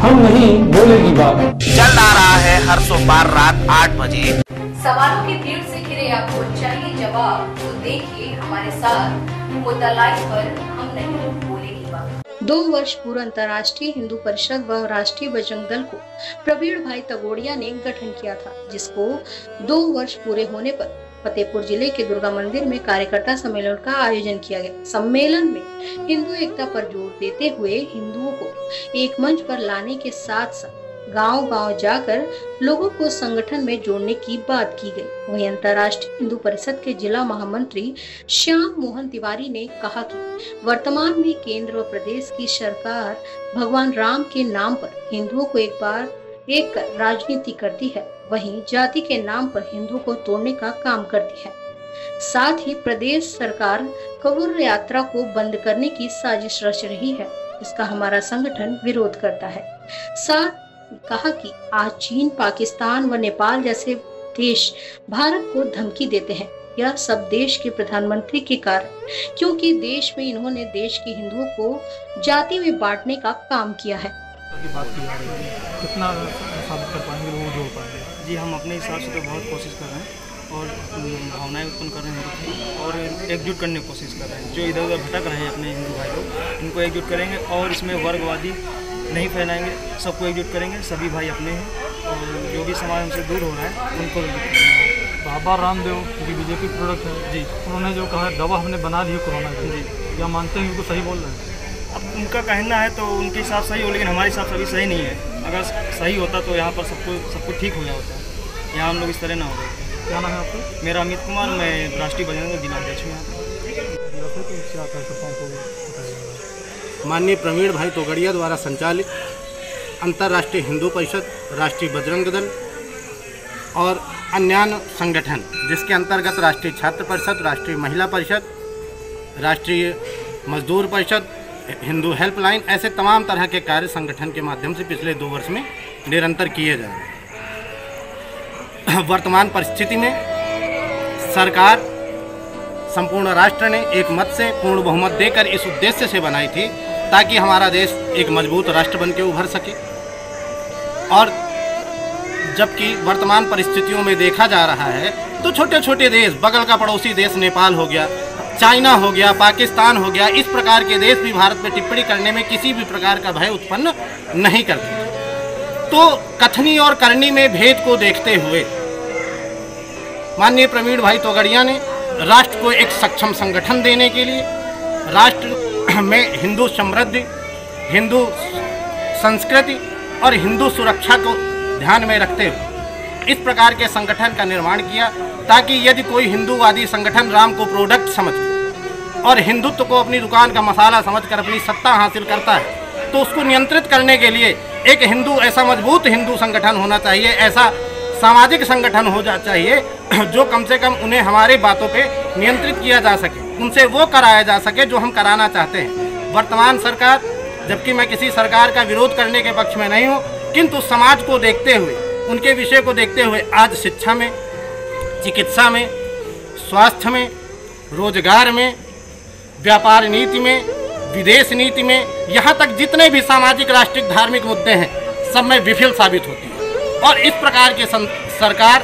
हम नहीं बोलेगी बात चल आ रहा है हर सोमवार रात आठ बजे। सवालों की भीड़ से घिरे आपको चाहिए जवाब तो देखिए हमारे साथ मुद्दा लाइव पर हम नहीं बोलेगी बात। दो वर्ष पूर्व अंतर्राष्ट्रीय हिंदू परिषद व राष्ट्रीय बजरंग दल को प्रवीण भाई तगोड़िया ने गठन किया था जिसको दो वर्ष पूरे होने पर फतेहपुर ज़िले के दुर्गा मंदिर में कार्यकर्ता सम्मेलन का आयोजन किया गया। सम्मेलन में हिंदू एकता पर ज़ोर देते हुए हिंदुओं को एक मंच पर लाने के साथ साथ गाँव गाँव जाकर लोगों को संगठन में जोड़ने की बात की गई। वहीं अंतर्राष्ट्रीय हिंदू परिषद के जिला महामंत्री श्याम मोहन तिवारी ने कहा कि वर्तमान में केंद्र व प्रदेश की सरकार भगवान राम के नाम पर हिंदुओं को एक बार एक कर राजनीति करती है। वहीं जाति के नाम पर हिंदुओं को तोड़ने का काम करती है। साथ ही प्रदेश सरकार कबूर यात्रा को बंद करने की साजिश रच रही है। इसका हमारा संगठन विरोध करता है। साथ कहा कि आज चीन, पाकिस्तान व नेपाल जैसे देश भारत को धमकी देते हैं। यह सब देश के प्रधानमंत्री के कारण, क्योंकि देश में इन्होंने देश के हिंदुओं को जाति में बांटने का काम किया है। कितना कर पाएँगे जी हम अपने हिसाब से तो बहुत कोशिश कर रहे हैं और भावनाएँ उत्पन्न कर रहे हैं और एकजुट करने की कोशिश कर रहे हैं। जो इधर उधर भटक रहे हैं अपने हिंदू भाई लोग इनको एकजुट करेंगे और इसमें वर्गवादी नहीं फैलाएँगे सबको एकजुट करेंगे सभी भाई अपने हैं और जो भी समाज हमसे दूर हो रहा है उनको एकजुट करेंगे बाबा रामदेव जो बीजेपी प्रोडक्ट है। जी। उन्होंने जो कहा दवा हमने बना ली है कोरोना की जी। क्या मानते हैं उनको सही बोल रहे हैं? अब उनका कहना है तो उनके हिसाब सही हो लेकिन हमारे हिसाब से अभी सही नहीं है। अगर सही होता तो यहाँ पर सबको सबको ठीक हो गया होता। है यहाँ हम लोग इस तरह ना हो गए क्या नाम है आपका? मेरा अमित कुमार मैं राष्ट्रीय बजरंग जिलाध्यक्ष हूँ। यहाँ माननीय प्रवीण भाई तोगड़िया द्वारा संचालित अंतर्राष्ट्रीय हिंदू परिषद राष्ट्रीय बजरंग दल और अन्य संगठन जिसके अंतर्गत राष्ट्रीय छात्र परिषद राष्ट्रीय महिला परिषद राष्ट्रीय मजदूर परिषद हिंदू हेल्पलाइन ऐसे तमाम तरह के कार्य संगठन के माध्यम से पिछले दो वर्ष में निरंतर किए जा रहे हैं। वर्तमान परिस्थिति में सरकार, संपूर्ण राष्ट्र ने एक मत से पूर्ण बहुमत देकर इस उद्देश्य से बनाई थी ताकि हमारा देश एक मज़बूत राष्ट्र बन के उभर सके। और जबकि वर्तमान परिस्थितियों में देखा जा रहा है तो छोटे छोटे देश, बगल का पड़ोसी देश नेपाल हो गया चाइना हो गया, पाकिस्तान हो गया, इस प्रकार के देश भी भारत में टिप्पणी करने में किसी भी प्रकार का भय उत्पन्न नहीं करते। तो कथनी और करनी में भेद को देखते हुए, माननीय प्रवीण भाई तोगड़िया ने राष्ट्र को एक सक्षम संगठन देने के लिए, राष्ट्र में हिंदू समृद्धि, हिंदू संस्कृति और हिंदू सुरक्षा को ध्यान में रखते हुए इस प्रकार के संगठन का निर्माण किया ताकि यदि कोई हिंदूवादी संगठन राम को प्रोडक्ट समझ और हिंदुत्व को अपनी दुकान का मसाला समझकर अपनी सत्ता हासिल करता है तो उसको नियंत्रित करने के लिए एक हिंदू, ऐसा मज़बूत हिंदू संगठन होना चाहिए, ऐसा सामाजिक संगठन हो जा चाहिए, जो कम से कम उन्हें हमारी बातों पे नियंत्रित किया जा सके, उनसे वो कराया जा सके जो हम कराना चाहते हैं। वर्तमान सरकार, जबकि मैं किसी सरकार का विरोध करने के पक्ष में नहीं हूँ, किंतु समाज को देखते हुए उनके विषय को देखते हुए आज शिक्षा में, चिकित्सा में, स्वास्थ्य में, रोज़गार में, व्यापार नीति में, विदेश नीति में, यहाँ तक जितने भी सामाजिक, राष्ट्रिक, धार्मिक मुद्दे हैं, सब में विफल साबित होती है। और इस प्रकार के सरकार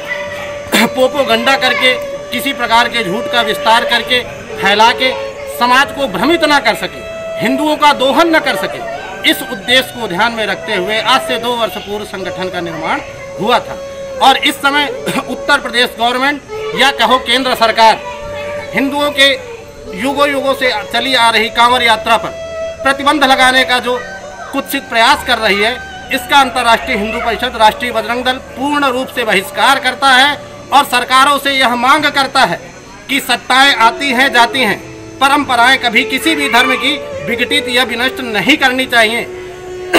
पोपो गंडा करके, किसी प्रकार के झूठ का विस्तार करके, फैला के, समाज को भ्रमित ना कर सके, हिंदुओं का दोहन न कर सके, इस उद्देश्य को ध्यान में रखते हुए आज से दो वर्ष पूर्व संगठन का निर्माण हुआ था। और इस समय उत्तर प्रदेश गवर्नमेंट, या कहो केंद्र सरकार, हिंदुओं के युगों युगों से चली आ रही कांवड़ यात्रा पर प्रतिबंध लगाने का जो कुत्सित प्रयास कर रही है, इसका अंतर्राष्ट्रीय हिंदू परिषद, राष्ट्रीय बजरंग दल पूर्ण रूप से बहिष्कार करता है और सरकारों से यह मांग करता है कि सत्ताएँ आती हैं, जाती हैं। परंपराएँ कभी किसी भी धर्म की विघटित या विनष्ट नहीं करनी चाहिए।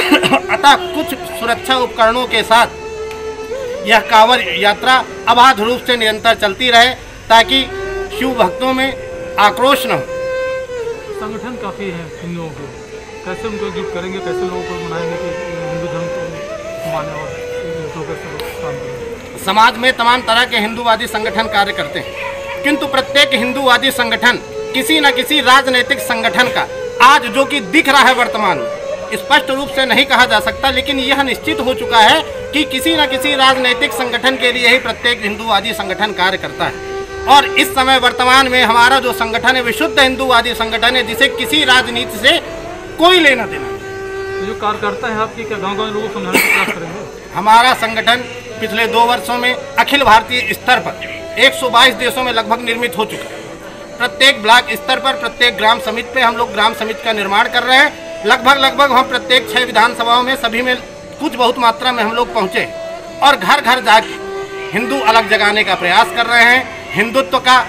अतः कुछ सुरक्षा उपकरणों के साथ यह कांवड़ यात्रा अबाध रूप से निरंतर चलती रहे ताकि शिव भक्तों में आक्रोश न हो। संगठन काफ़ी है हिंदुओं के। कैसे उनको एकजुट करेंगे कैसे लोगों को मनाएँगे कि हिंदू धर्म को माने और काम समाज में तमाम तरह के हिंदूवादी संगठन कार्य करते हैं। किंतु प्रत्येक हिंदूवादी संगठन किसी न किसी राजनीतिक संगठन का आज जो कि दिख रहा है वर्तमान में स्पष्ट रूप से नहीं कहा जा सकता लेकिन यह निश्चित हो चुका है कि किसी न किसी राजनीतिक संगठन के लिए ही प्रत्येक हिंदूवादी संगठन कार्य करता है। और इस समय वर्तमान में हमारा जो संगठन है विशुद्ध हिंदूवादी संगठन है जिसे किसी राजनीति से कोई लेना देना तो जो कार्यकर्ता है आपके क्या गाँव गाँव लोगों को समझाने का प्रयास करेंगे? हमारा संगठन पिछले दो वर्षों में अखिल भारतीय स्तर पर 122 देशों में लगभग निर्मित हो चुका है। प्रत्येक ब्लॉक स्तर पर प्रत्येक ग्राम समिति पे हम लोग ग्राम समिति का निर्माण कर रहे हैं। लगभग लगभग हम प्रत्येक छह विधानसभाओं में सभी में कुछ बहुत मात्रा में हम लोग पहुँचे और घर घर जा हिंदू अलग जगाने का प्रयास कर रहे हैं। हिंदुत्व का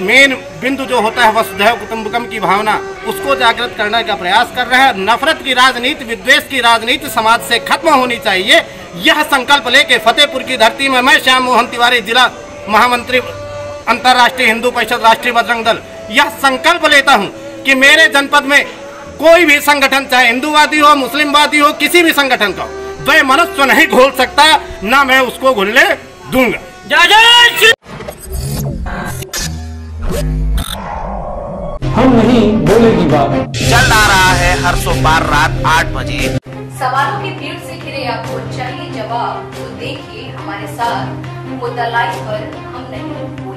मेन बिंदु जो होता है वसुधैव कुटुंबकम की भावना, उसको जागृत करने का प्रयास कर रहे हैं। नफरत की राजनीति, विद्वेष की राजनीति समाज से खत्म होनी चाहिए। यह संकल्प लेके फतेहपुर की धरती में मैं श्याम मोहन तिवारी जिला महामंत्री, अंतर्राष्ट्रीय हिंदू परिषद राष्ट्रीय बजरंग दल, यह संकल्प लेता हूँ कि मेरे जनपद में कोई भी संगठन चाहे हिंदूवादी हो मुस्लिमवादी हो किसी भी संगठन का वह मनुष्य नहीं घोल सकता ना मैं उसको घुलने दूँगा। हम नहीं बोलेगी बात चल आ रहा है हर सोमवार रात आठ बजे। सवालों की भीड़ से घिरे आपको चाहिए जवाब तो देखिए हमारे साथ। मुद्दा लाइव पर हम नहीं।